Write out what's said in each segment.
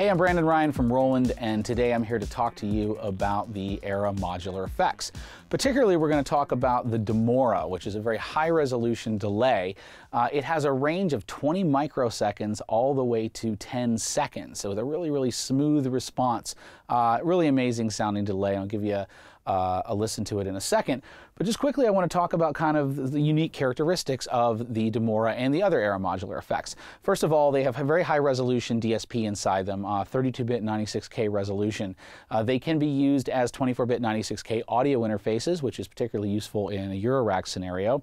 Hey, I'm Brandon Ryan from Roland, and today I'm here to talk to you about the AIRA modular effects. Particularly, we're going to talk about the Demora, which is a very high resolution delay. Uh, it has a range of 20 microseconds all the way to 10 seconds, so with a really, really smooth response. Uh, really amazing sounding delay. I'll give you a, uh, a listen to it in a second. But just quickly, I want to talk about kind of the unique characteristics of the Demora and the other AIRA modular effects. First of all, they have a very high resolution DSP inside them, 32-bit uh, 96K resolution. Uh, they can be used as 24-bit 96K audio interfaces, which is particularly useful in a Eurorack scenario.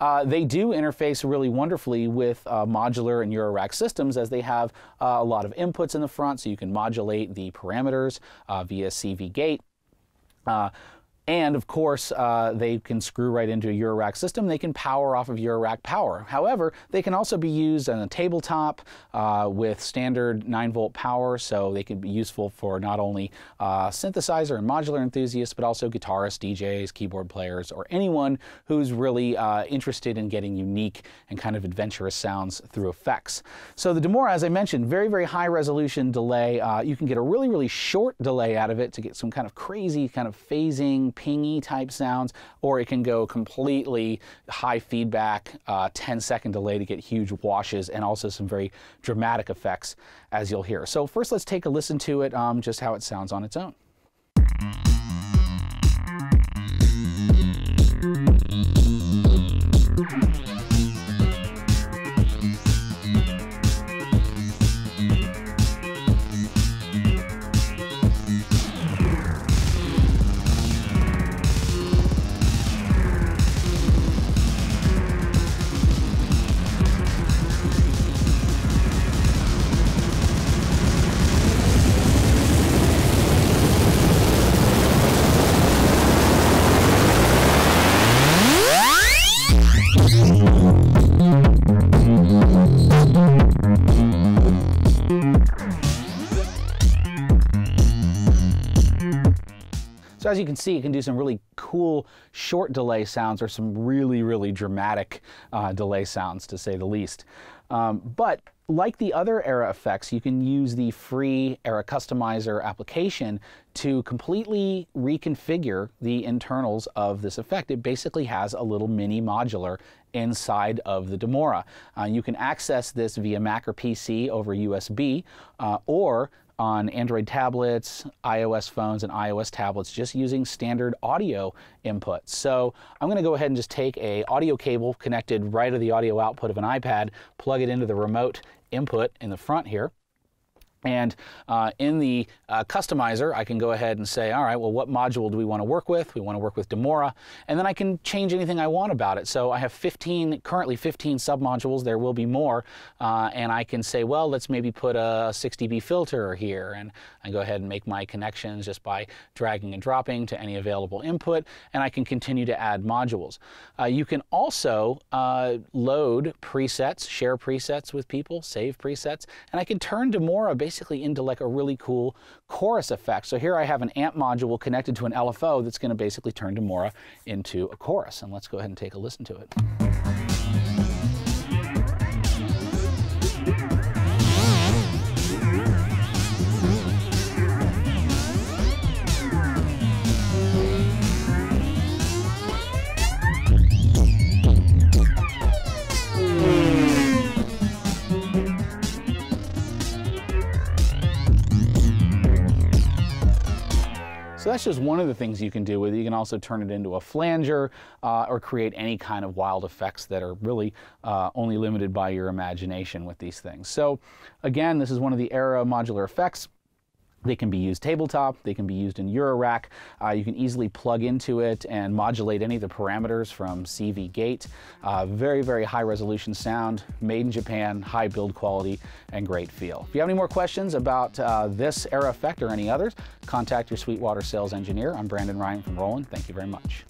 Uh, they do interface really wonderfully with uh, modular and Eurorack systems as they have uh, a lot of inputs in the front, so you can modulate the parameters uh, via CV gate. And of course, uh, they can screw right into a Eurorack system. They can power off of Eurorack power. However, they can also be used on a tabletop uh, with standard 9 volt power, so they can be useful for not only uh, synthesizer and modular enthusiasts, but also guitarists, DJs, keyboard players, or anyone who's really uh, interested in getting unique and kind of adventurous sounds through effects. So the Demora, as I mentioned, very, very high resolution delay. Uh, you can get a really, really short delay out of it to get some kind of crazy kind of phasing pingy type sounds, or it can go completely high feedback, uh, 10 second delay to get huge washes, and also some very dramatic effects, as you'll hear. So first let's take a listen to it, um, just how it sounds on its own. So as you can see, it can do some really cool short delay sounds or some really, really dramatic uh, delay sounds, to say the least. Um, but like the other AIRA effects, you can use the free AIRA Customizer application to completely reconfigure the internals of this effect. It basically has a little mini modular inside of the Demora. Uh, you can access this via Mac or PC over USB, uh, or on Android tablets, iOS phones, and iOS tablets just using standard audio input. So I'm going to go ahead and just take a audio cable connected right to the audio output of an iPad, plug it into the remote input in the front here, and uh, in the uh, customizer, I can go ahead and say, all right, well, what module do we want to work with? We want to work with Demora, and then I can change anything I want about it. So I have 15, currently 15 submodules. There will be more, uh, and I can say, well, let's maybe put a 6 dB filter here, and I go ahead and make my connections just by dragging and dropping to any available input, and I can continue to add modules. Uh, you can also uh, load presets, share presets with people, save presets, and I can turn Demora basically basically into like a really cool chorus effect. So here I have an amp module connected to an LFO that's going to basically turn Demora into a chorus. And let's go ahead and take a listen to it. That's just one of the things you can do with it. You can also turn it into a flanger uh, or create any kind of wild effects that are really uh, only limited by your imagination with these things. So again, this is one of the AIRA modular effects. They can be used tabletop, they can be used in Eurorack. Uh, you can easily plug into it and modulate any of the parameters from CV Gate. Uh, very, very high resolution sound, made in Japan, high build quality, and great feel. If you have any more questions about uh, this AIRA effect or any others, contact your Sweetwater sales engineer. I'm Brandon Ryan from Roland. Thank you very much.